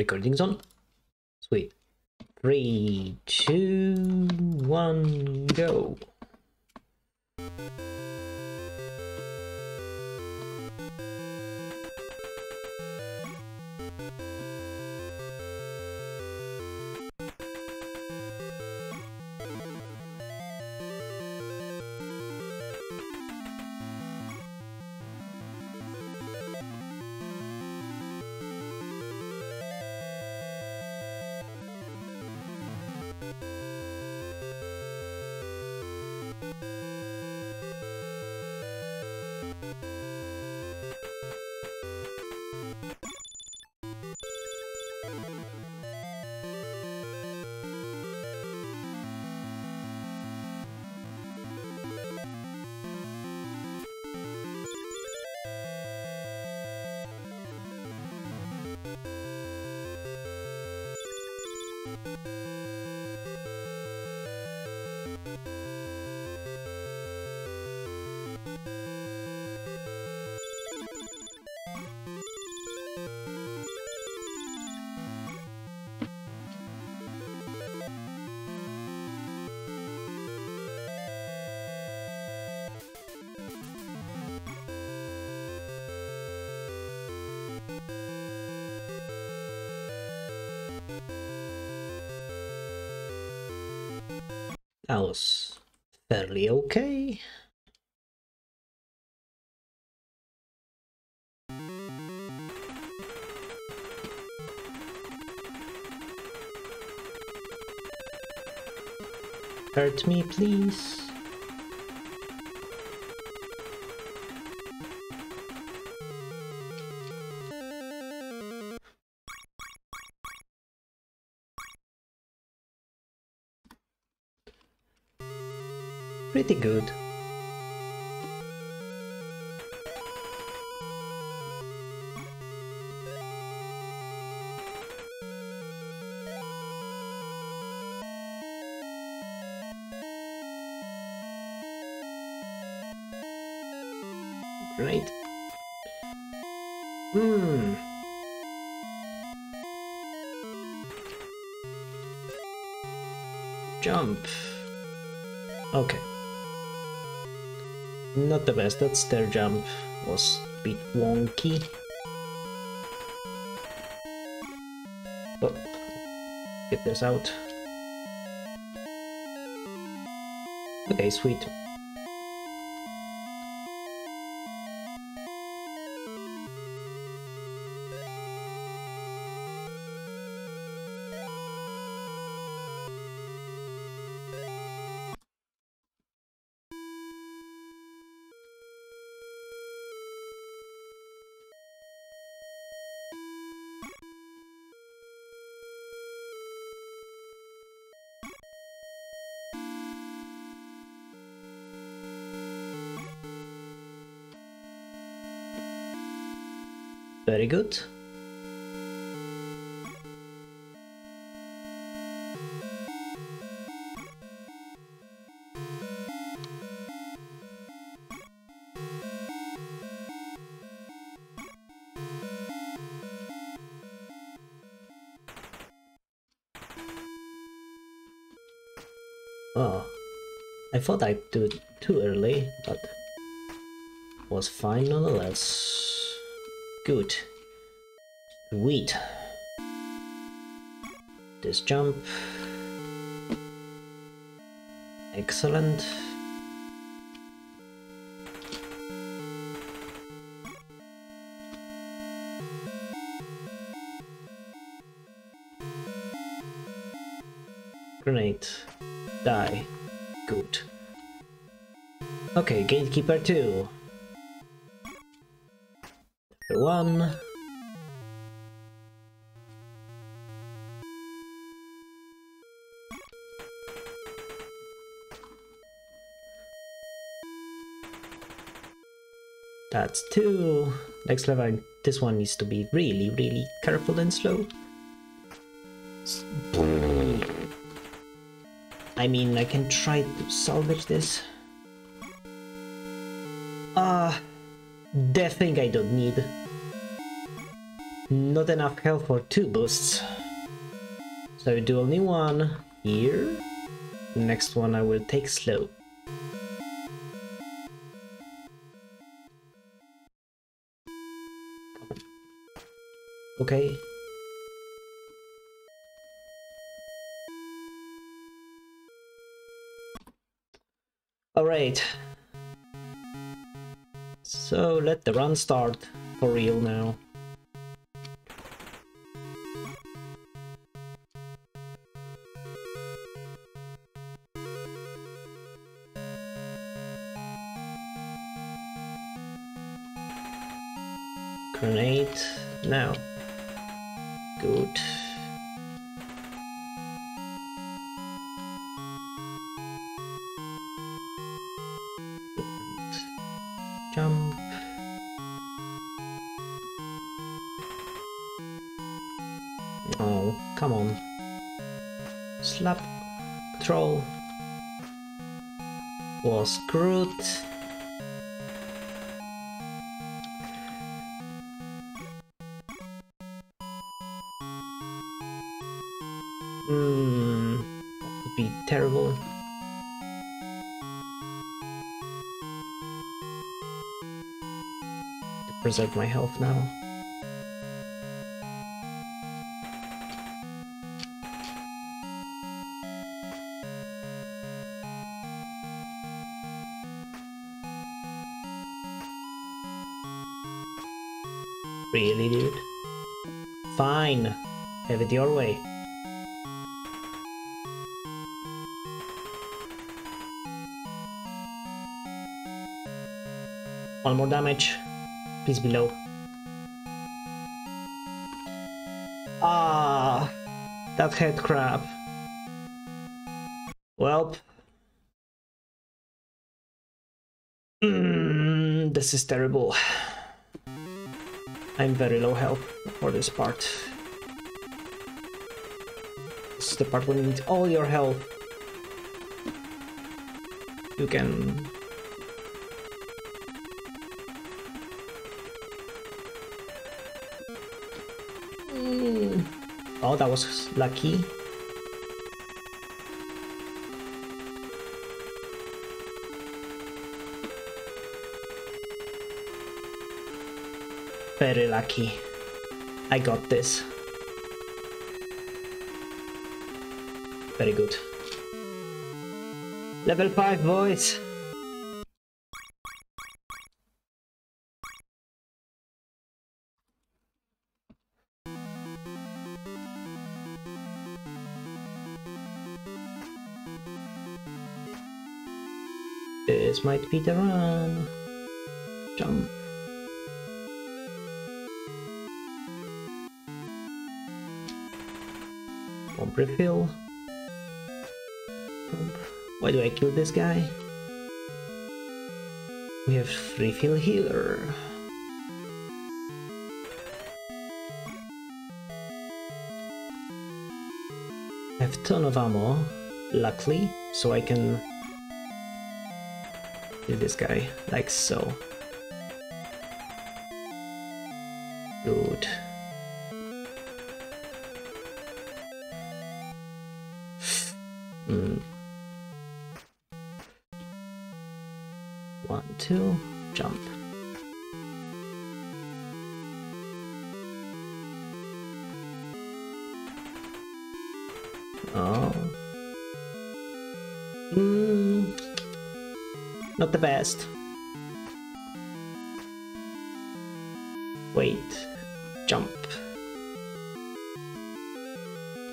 Recording's on. Sweet. Three, two, one, go. you That was fairly okay. Hurt me, please. Pretty good. Great. Hmm. Jump. Okay. Not the best, that stair jump was a bit wonky. But get this out. Okay, sweet. Very good. Oh, I thought I'd do it too early, but was fine nonetheless. Good. Sweet. This jump. Excellent. Grenade. Die. Good. Okay, Gatekeeper 2. 1. That's two. Next level, this one needs to be really, really careful and slow. I mean, I can try to salvage this. Ah, uh, that thing I don't need. Not enough health for two boosts. So I do only one here. next one I will take slow. Okay. Alright. So let the run start for real now. Jump. Oh, come on. Slap troll was screwed. Hmm, that would be terrible. Preserve my health now. Really, dude? Fine. Have it your way. One more damage. Please be low. Ah, that head crab. Well. Mm, this is terrible. I'm very low health for this part. This is the part where you need all your health. You can Oh, that was lucky. Very lucky. I got this. Very good. Level 5, boys! Might be the run. Jump. Pump refill. Why do I kill this guy? We have refill healer. I have ton of ammo, luckily, so I can kill this guy, like so. Good. One, two, jump. Oh. Not the best. Wait. Jump.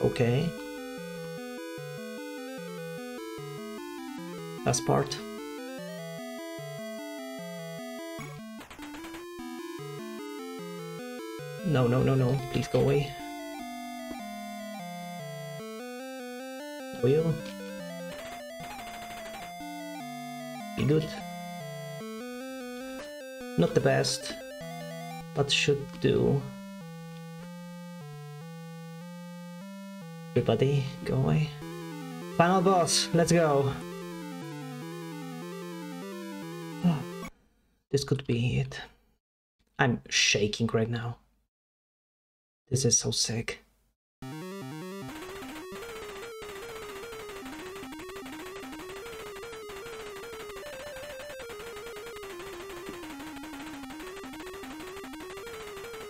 Okay. Last part. No, no, no, no. Please go away. Will. Be good. Not the best, but should do. Everybody, go away. Final boss, let's go. Ah, this could be it. I'm shaking right now. This is so sick.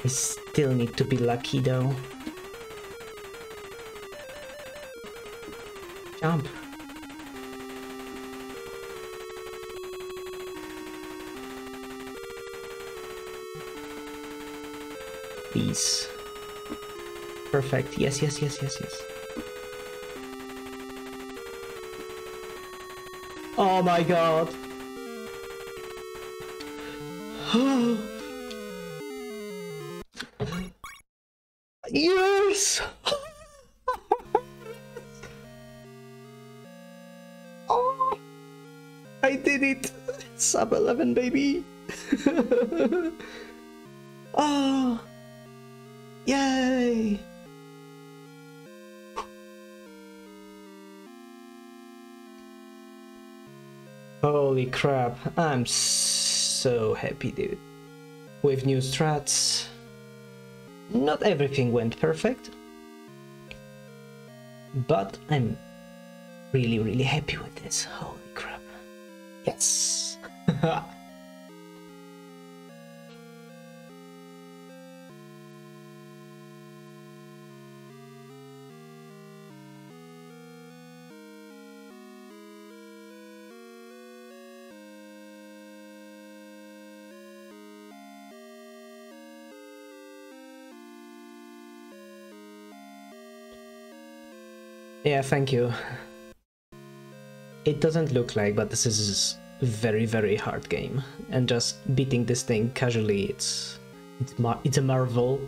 I still need to be lucky though. Jump. Please. Perfect. Yes, yes, yes, yes, yes. Oh my god. Oh. Yes! oh, I did it! Sub 11, baby! oh! Yay! Holy crap, I'm so happy, dude. With new strats, not everything went perfect, but I'm really, really happy with this. Holy crap. Yes! Yeah, thank you. It doesn't look like, but this is a very, very hard game. And just beating this thing casually, it's it's, it's a marvel.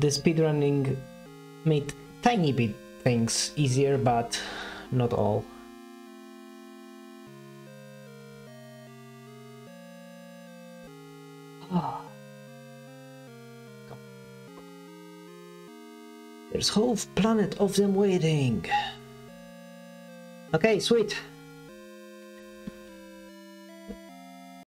The speedrunning made tiny bit things easier, but not all. There's whole planet of them waiting. Okay, sweet.